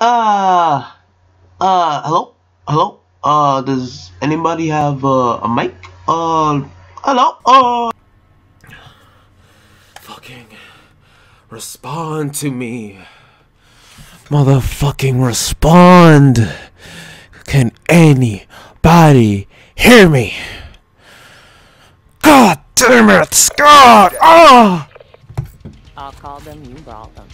Uh, uh, hello? Hello? Uh, does anybody have uh, a mic? Uh, hello? Uh. Fucking respond to me. Motherfucking respond. Can anybody hear me? God damn it! God! Ah! I'll call them, you brawl them.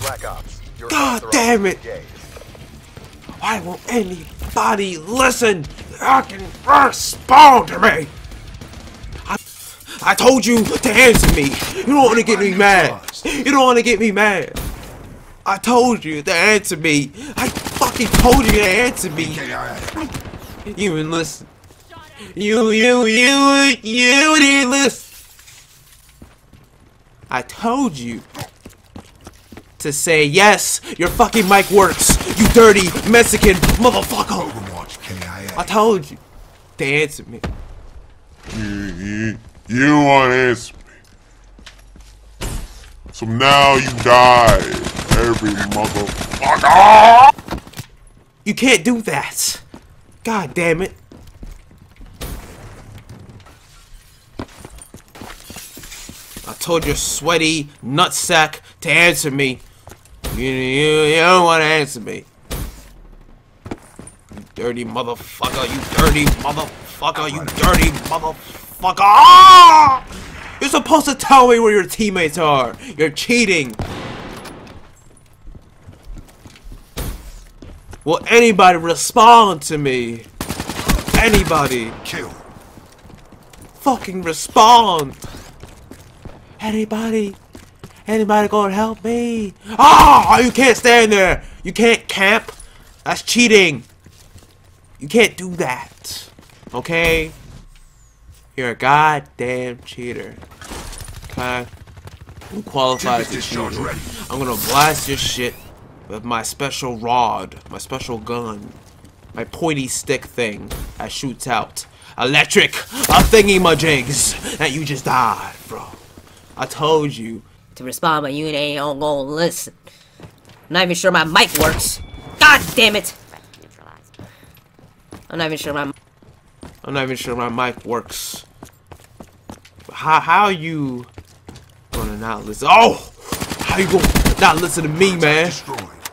Black Ops. God damn it. Why won't anybody listen? I can respond to me. I, I told you to answer me. You don't want to get me mad. You don't want to get me mad. I told you to answer me. I fucking told you to answer me. You didn't listen. You, you, you, you didn't listen. I told you to say yes, your fucking mic works, you dirty Mexican motherfucker. Overwatch I told you to answer me. You, you, you want to answer me. So now you die, every motherfucker. You can't do that. God damn it. I told your sweaty nutsack to answer me. You, you, you don't want to answer me. You dirty motherfucker, you dirty motherfucker, you dirty motherfucker. Ah! You're supposed to tell me where your teammates are. You're cheating. Will anybody respond to me? Anybody. Kill. Fucking respond. Anybody? Anybody gonna help me? Ah! you can't stand there. You can't camp. That's cheating. You can't do that. Okay? You're a goddamn cheater. Okay? I'm qualified to Discharge ready. I'm gonna blast your shit with my special rod, my special gun, my pointy stick thing that shoots out electric a thingy majigs that you just died from. I told you. To respond, but you ain't gonna listen. I'm not even sure my mic works. God damn it! I'm not even sure my I'm not even sure my mic works. How how you gonna not listen? Oh, how you gonna not listen to me, man?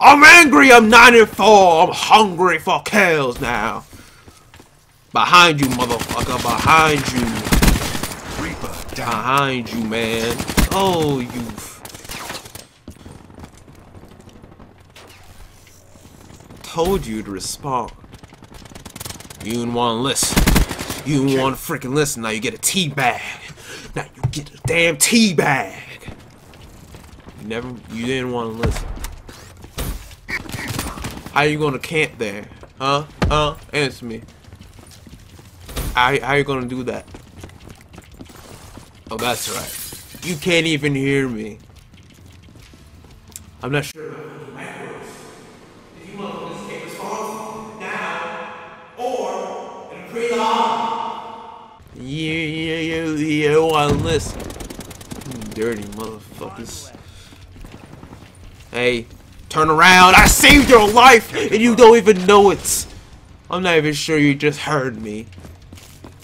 I'm angry. I'm 94. I'm hungry for kills now. Behind you, motherfucker. Behind you. Behind you, man. Oh, you. Told you to respond. You didn't want to listen. You didn't want to freaking listen. Now you get a tea bag. Now you get a damn tea bag. You never. You didn't want to listen. How you gonna camp there? Huh? Huh? Answer me. How, how you gonna do that? Oh, that's right. You can't even hear me. I'm not sure. If you motherfuckers can't respond now, or in long. You, you, you, you wanna listen. You dirty motherfuckers. Hey, turn around. I saved your life, and you don't even know it. I'm not even sure you just heard me.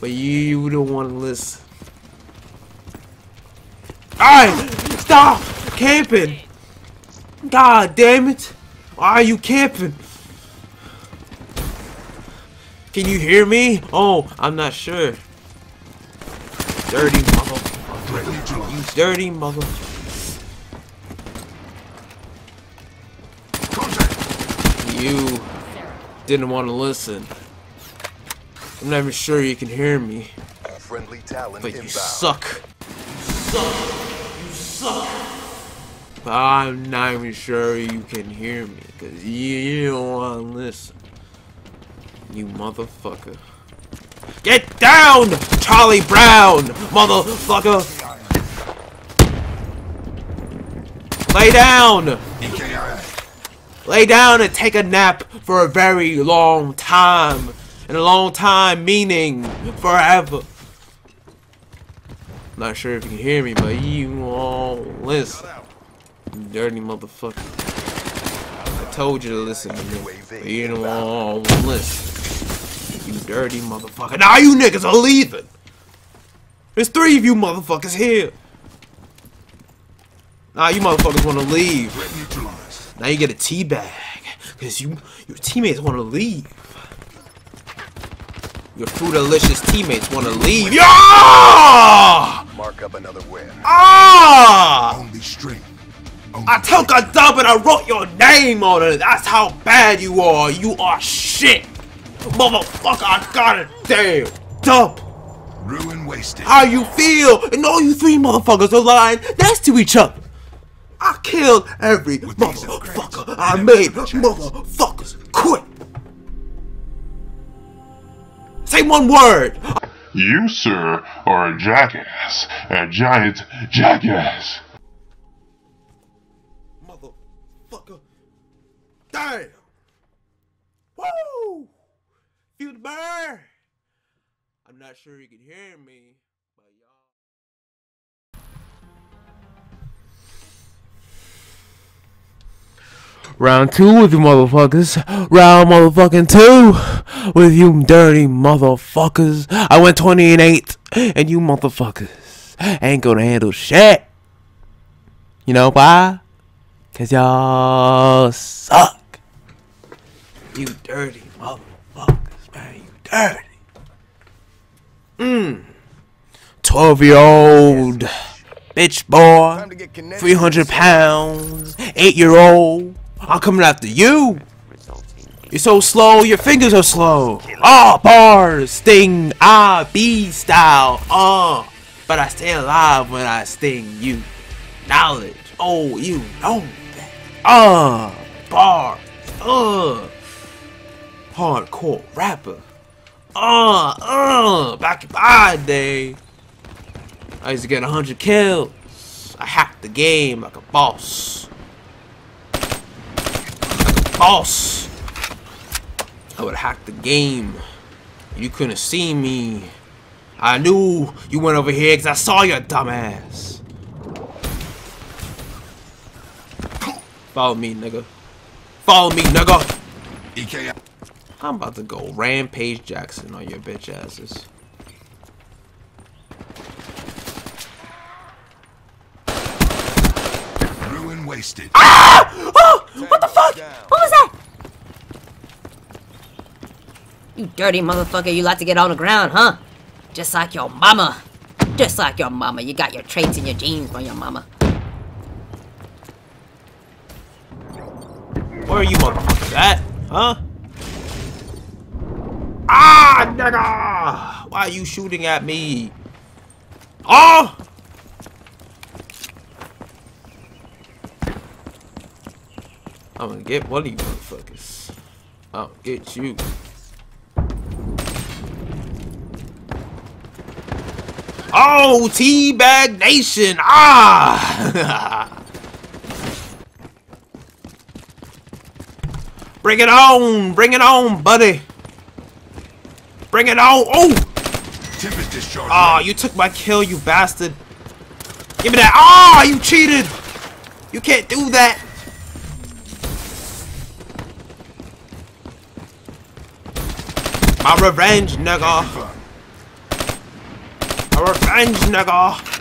But you don't want to listen. Alright! Stop! Camping! God damn it! Why are you camping? Can you hear me? Oh, I'm not sure. Dirty mother. You dirty mother. You didn't want to listen. I'm not even sure you can hear me. Friendly Talon But you inbound. Suck. You suck. I'm not even sure you can hear me, cause you, you don't want to listen. You motherfucker. Get down, Charlie Brown, motherfucker. Lay down. Lay down and take a nap for a very long time. And a long time meaning forever. Not sure if you can hear me, but you won't listen. You dirty motherfucker. I told you to listen to me. But you to listen. You dirty motherfucker. Now you niggas are leaving. There's three of you motherfuckers here. Nah, you motherfuckers want to leave. Now you get a tea bag. Because you, your teammates want to leave. Your two delicious teammates want to leave. Yeah! Mark up another win. Ah! Only strength. Only I took a dub and I wrote your name on it. That's how bad you are. You are shit. Motherfucker, I got it. Damn. Dub. ruin wasted. How you feel? And all you three motherfuckers are lying next to each other. I killed every these motherfucker. I made motherfuckers quit. Say one word. You, sir, are a jackass. A giant jackass. Motherfucker. Damn. Woo! Feel the burn. I'm not sure you can hear me, Round two with you motherfuckers. Round motherfucking two with you dirty motherfuckers. I went 20 and 8, and you motherfuckers ain't gonna handle shit. You know why? Cause y'all suck. You dirty motherfuckers, man. You dirty. Mmm. 12 year old bitch boy. Time to get connected. 300 pounds, 8 year old. I'm coming after you. You're so slow, your fingers are slow. Ah, bars, sting, ah, B style, uh. But I stay alive when I sting you. Knowledge, oh, you know that. Uh, bars, uh. Hardcore rapper. Uh, uh, back in my day. I used to get 100 kills. I hacked the game like a boss. Boss. I would hack the game. You couldn't see me. I knew you went over here because I saw your dumbass. Follow me, nigga. Follow me, nigga. EK I'm about to go Rampage Jackson on your bitch asses. ruin wasted. Oh! What the fuck? What was that? You dirty motherfucker, you like to get on the ground, huh? Just like your mama. Just like your mama. You got your traits and your genes from your mama. Where are you motherfuckers at? Huh? Ah, nigga! Why are you shooting at me? Oh! I'm gonna get one of you motherfuckers. I'll get you. Oh, Teabag Nation! Ah! Bring it on! Bring it on, buddy! Bring it on! Oh! Ah, you took my kill, you bastard! Give me that! Ah, you cheated! You can't do that! My revenge, nigga! My revenge, nigga!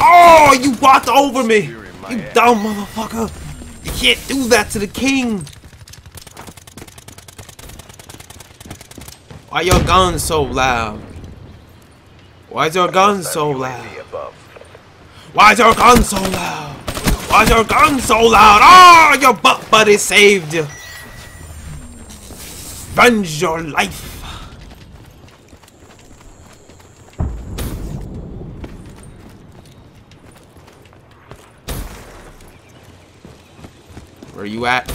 Oh, you walked over me! You're in my You dumb motherfucker! You can't do that to the king! Why your gun so loud? Why is your gun so loud? Why is your gun so loud? Why is your gun so loud? Oh, your butt buddy saved you. Revenge your life. Where you at?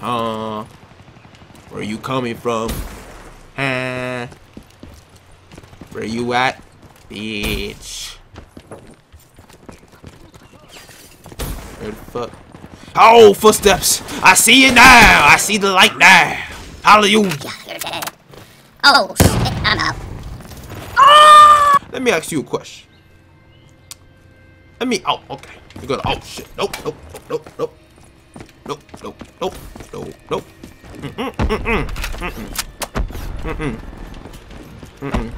Uh, where you coming from? Huh? Where you at? Bitch. Where the fuck? Oh, footsteps! I see you now! I see the light now! Hallelujah! Oh, shit, I'm out. Ah! Let me ask you a question. Let me. Oh, okay. You're gonna. Oh shit! Nope, nope, nope, nope, nope, nope, nope, nope, nope. Mm-mm, mm-mm, mm-mm, mm-mm, mm-mm.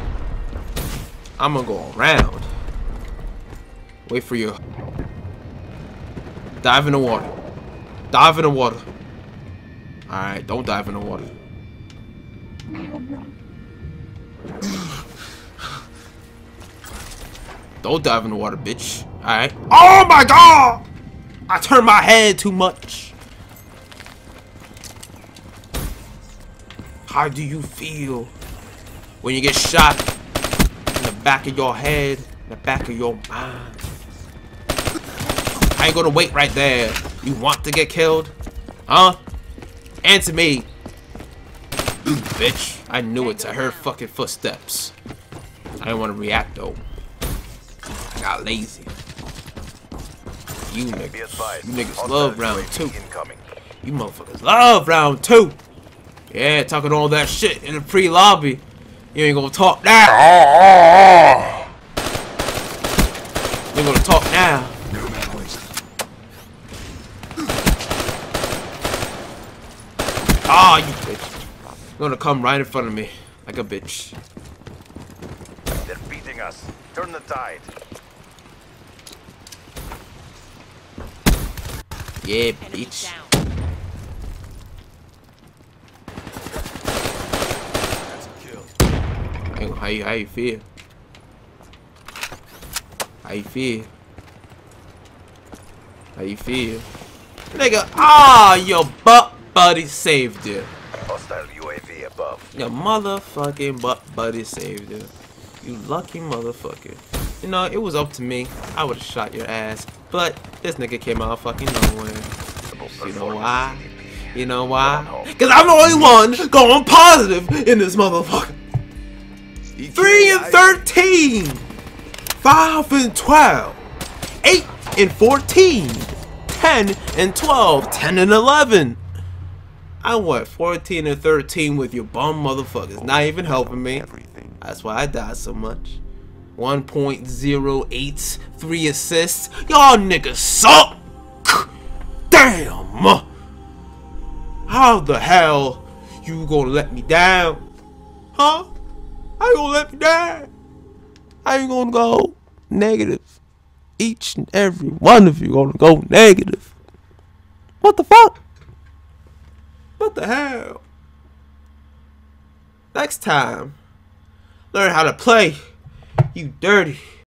I'm gonna go around. Wait for you. Dive in the water. Dive in the water. Alright, don't dive in the water. Don't dive in the water, bitch. Alright. Oh my god! I turned my head too much. How do you feel when you get shot in the back of your head, in the back of your mind? I ain't gonna wait right there. You want to get killed? Huh? Answer me. You bitch. I knew it to her fucking footsteps. I didn't want to react though. I got lazy. You niggas. You niggas love round two. You motherfuckers love round two. Yeah, talking all that shit in the pre-lobby. You ain't gonna talk now. You ain't gonna talk now. Ah, you bitch. You're gonna come right in front of me like a bitch. They're beating us. Turn the tide. Yeah, bitch. Hey, How you, how you feel? How you feel? How you feel? Nigga, ah, your butt buddy saved you. Your motherfucking butt buddy saved you. You lucky motherfucker. You know, it was up to me. I would've shot your ass. But this nigga came out fucking nowhere. You know why? You know why? Cause I'm the only one going positive in this motherfucker. 3 and 13. 5 and 12. 8 and 14. 10 and 12. 10 and 11. I went 14 and 13 with your bum motherfuckers. Not oh, even helping me. That's why I died so much. 1.083 assists. Y'all niggas suck. Damn. How the hell you gonna let me down? Huh? How you gonna let me down? How you gonna go negative? Each and every one of you gonna go negative. What the fuck? What the hell? Next time, learn how to play. You dirty.